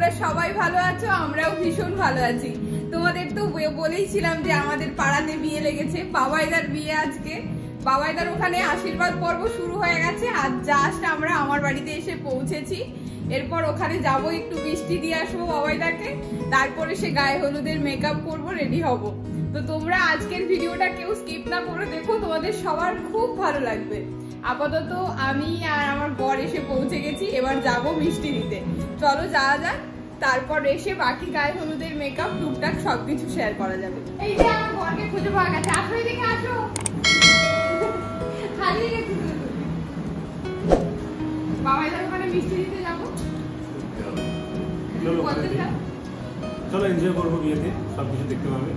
তোমরা সবাই ভালো আছো, আমরাও ভীষণ ভালো আছি। তোমাদের তো বলেইছিলাম যে আমাদের পাড়াতে বিয়ে লেগেছে, বাবাইদার বিয়ে আজকে। বাবাইদার ওখানে আশীর্বাদ পর্ব শুরু হয়ে গেছে, আর জাস্ট আমরা আমার বাড়িতে এসে পৌঁছেছি। এরপর ওখানে যাব, একটু মিষ্টি দিয়ে আসব বাবাইদাকে, তারপরে সে গায়ে হলুদের মেকআপ করব রেডি হব। তো তোমরা আজকের ভিডিওটা কেউ স্কিপ না করে দেখো, তোমাদের সবার খুব ভালো লাগবে। আপাতত আমি আর আমার বর এসে পৌঁছে গেছি, এবার যাব মিষ্টি দিতে চলো যাওয়া যাক। তারপর এসে বাকি গায়ে হলুদের মেকআপ টুকটাক সবকিছু শেয়ার করা যাবে। এই যে আমার বরকে খুঁজে পাওয়া গেছে আসো এদিকে আসো। হারিয়ে গেছি তো। বাবাইদার ওখানে মিষ্টি দিতে যাব। চলো চলো এনজয় করব বিয়েতে সব কিছু দেখতে পাবে।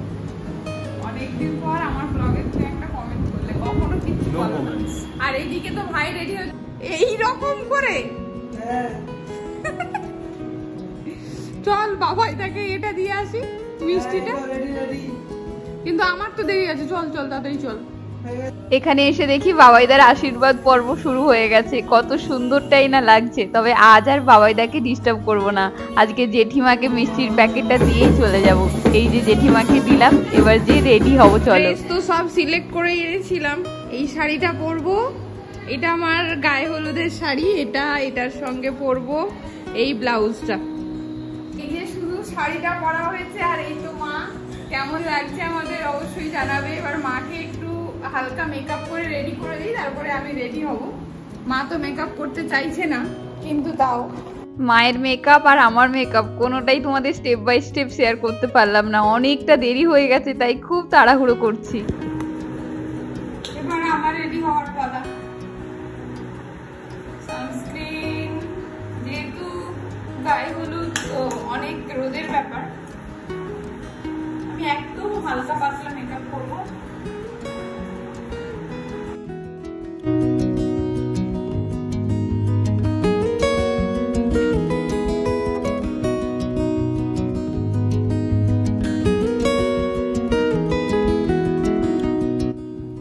অনেকদিন পর আমার ব্লগে তুমি একটা কমেন্ট করলে কখনো কিছু বলো না। আর এইদিকে তো ভাই রেডি হয়ে এই রকম করে চল বাবাই তাকে এটা দিয়ে আসি মিষ্টিটা। কিন্তু আমার তো দেরি আছে চল চল তাড়াতাড়ি চল। এখানে এসে দেখি বাবাইদার আশীর্বাদ পর্ব শুরু হয়ে গেছে। কত সুন্দরটাই না লাগছে তবে আজ আর বাবাইদাকে ডিস্টার্ব করব না। আজকে জেঠিমাকে মিষ্টির প্যাকেটটা দিয়েই চলে যাব। এই যে জেঠিমাকে দিলাম এবার যে রেডি হব চলো। তো সব সিলেক্ট করে এনেছিলাম। এই শাড়িটা পরবো এটা আমার গায়ে হলুদের শাড়ি এটা এটার সঙ্গে পরবো এই ব্লাউজটা। শাড়িটা পরা হয়েছে আর এই তো মা। কেমন লাগছে আমাদের অবশ্যই জানাবে। এবার মাকে একটু হালকা মেকআপ করে রেডি করে দিই তারপরে আমি রেডি হব। মা তো মেকআপ করতে চাইছে না কিন্তু তাও। মায়ের মেকআপ আর আমার মেকআপ কোনোটাই তোমাদের স্টেপ বাই স্টেপ শেয়ার করতে পারলাম না। অনেকটা দেরি হয়ে গেছে তাই খুব তাড়াহুড়ো করছি। এবার আমার রেডি হওয়ার পালা। সানস্ক্রিন গায়ে হলুদ অনেক রোদের ব্যাপার। আমি একদম হালকা পাতলা মেকআপ করব।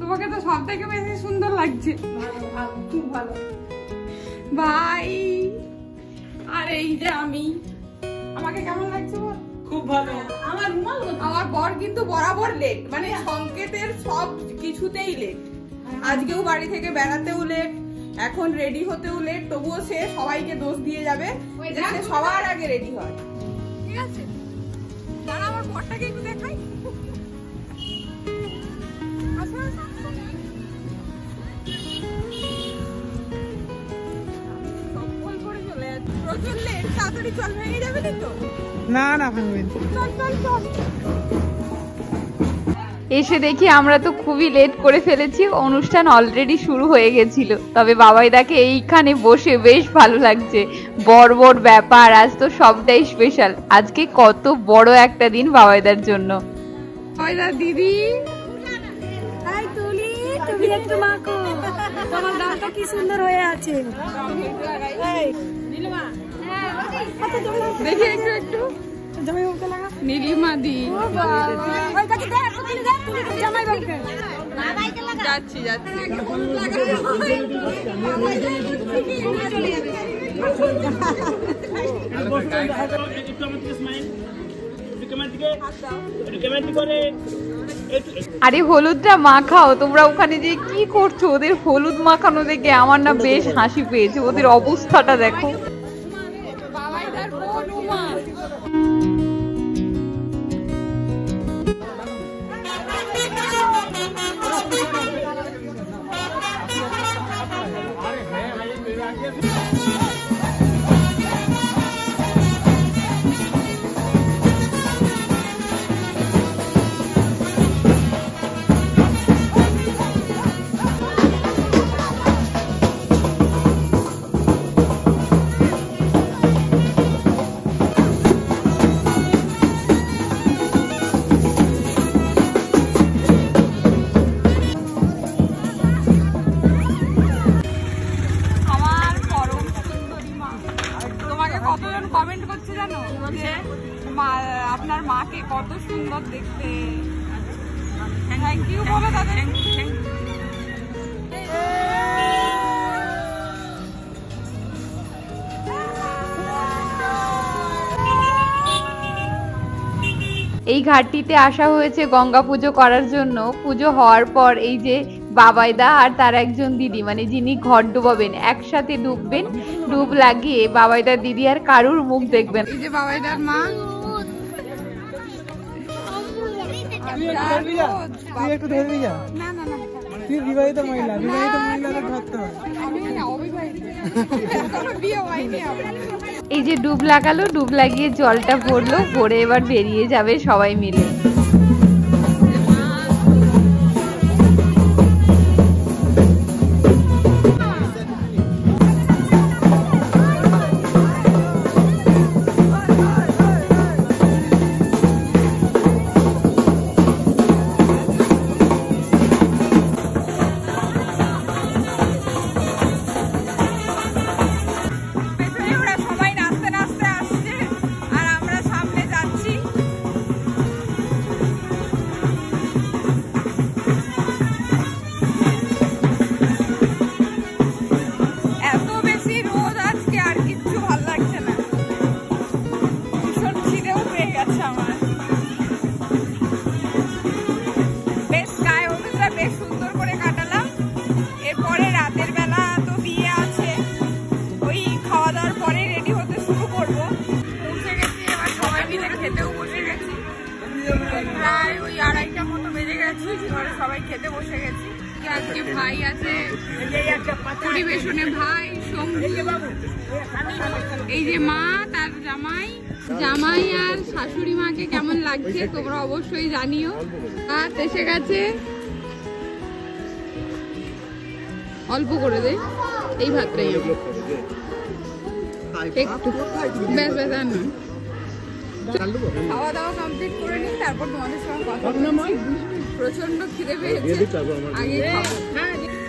তোমাকে তো সব থেকে বেশি সুন্দর লাগছে। খুব ভালো। ভাই আর এই যে আমি। আমাকে কেমন লাগছে বল? খুব ভালো। আমার রুমাল আমার বর কিন্তু বরাবর লেট মানে সংকেতের সব কিছুতেই লেট আজকেও বাড়ি থেকে বেড়াতেও লেট এখন রেডি হতেও লেট তবুও সে সবাইকে দোষ দিয়ে যাবে যে সে সবার আগে রেডি হয়। ঠিক আছে। দাঁড়া আমার বরটাকে একটু দেখাই। প্রচুর লেট তাড়াতাড়ি চল ভেঙে যাবে তো? না না ভাঙবে চল চল চল। এসে দেখি আমরা তো খুবই লেট করে ফেলেছি অনুষ্ঠান অলরেডি শুরু হয়ে গেছিল। তবে বাবাই বাবাইদাকে এইখানে বসে বেশ ভালো লাগছে। বড় বড় ব্যাপার আজ তো সবটাই স্পেশাল আজকে কত বড় একটা দিন বাবাইদার জন্য। দিদি? তুমি একটু মাখো। তোমার গানটা কি সুন্দর হয়ে আছে। একটু একটু। নীলিমা দি। যাচ্ছি যাচ্ছি। আরে হলুদটা মাখাও, তোমরা ওখানে যে কি করছ? ওদের হলুদ মাখানো দেখে আমার না বেশ হাসি পেয়েছে। ওদের অবস্থাটা দেখো। দেখতে। থ্যাংক ইউ বলো এই ঘাটটিতে আসা হয়েছে গঙ্গা পুজো করার জন্য। পুজো হওয়ার পর এই যে বাবাইদা আর তার একজন দিদি মানে যিনি ঘর ডুবাবেন একসাথে ডুববেন ডুব লাগিয়ে বাবাইদার দিদি আর কারুর মুখ দেখবেন। এই যে বাবাইদার মা। তুই একটু ধরবি যা। না না না। তুই বিবাহিত মহিলা বিবাহিত মহিলাদের ধরতে হয় আমি অবিবাহিত এখনও বিয়ে হয়নি আমার এই যে ডুব লাগালো ডুব লাগিয়ে জলটা ভরলো ভরে এবার বেরিয়ে যাবে সবাই মিলে। সবাই খেতে বসে গেছি। আজকে ভাই আছে? পরিবেশনে ভাই এই যে মা তার জামাই জামাই আর শাশুড়ি মাকে কেমন লাগছে তোমরা অবশ্যই জানিও। আর এসে গেছে? অল্প করে দে এই ভাতটাই। একটু। ব্যাস ব্যাস আর নয়। খাওয়া দাওয়া কমপ্লিট করে নিই তারপর তোমাদের সঙ্গে কথা বলছি। প্রচণ্ড খিদে পেয়েছে। আগে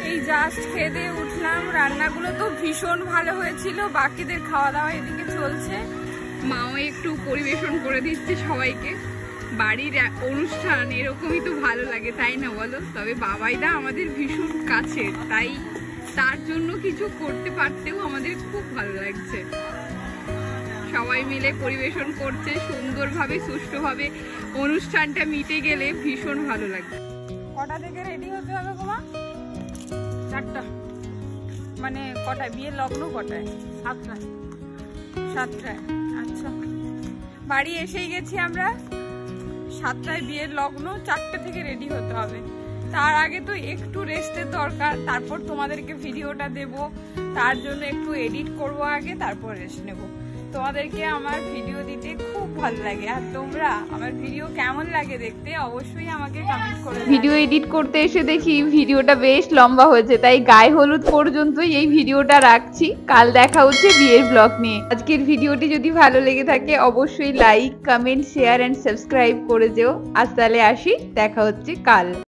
এই জাস্ট উঠলাম। রান্নাগুলো তো ভীষণ ভালো হয়েছিল। বাকিদের খাওয়া দাওয়া এদিকে চলছে। মাও একটু পরিবেশন করে দিচ্ছে সবাইকে। বাড়ির অনুষ্ঠান এরকমই তো ভালো লাগে তাই না বলো? তবে বাবাইদা আমাদের ভীষণ কাছে তাই তার জন্য কিছু করতে পারতেও আমাদের খুব ভালো লাগছে। সবাই মিলে পরিবেশন করছে, সুন্দরভাবে, সুষ্ঠুভাবে। অনুষ্ঠানটা মিটে গেলে ভীষণ ভালো লাগবে। কটা থেকে রেডি হতে হবে গোমা? চারটা। মানে কটায়? বিয়ের লগ্ন কটায়? সাতটায়। সাতটায়। আচ্ছা। বাড়ি এসেই গেছি আমরা। সাতটায় বিয়ের লগ্ন, চারটে থেকে রেডি হতে হবে। তার আগে তো একটু রেস্টের দরকার। তারপর তোমাদেরকে ভিডিওটা দেব। তার জন্য একটু এডিট করব আগে, তারপর রেস্ট নেব। তোমাদেরকে আমার ভিডিও দিতে খুব ভালো লাগে। আর তোমরা, আমার ভিডিও কেমন লাগে দেখতে অবশ্যই আমাকে কমেন্ট করে ভিডিও এডিট করতে এসে দেখি ভিডিওটা বেশ লম্বা হয়েছে, তাই গায়ে হলুদ পর্যন্তই এই ভিডিওটা রাখছি। কাল দেখা হচ্ছে বিয়ের ব্লগ নিয়ে। আজকের ভিডিওটি যদি ভালো লেগে থাকে, অবশ্যই like comment share and subscribe করে যেও। আজ তাহলে আসি, দেখা হচ্ছে কাল।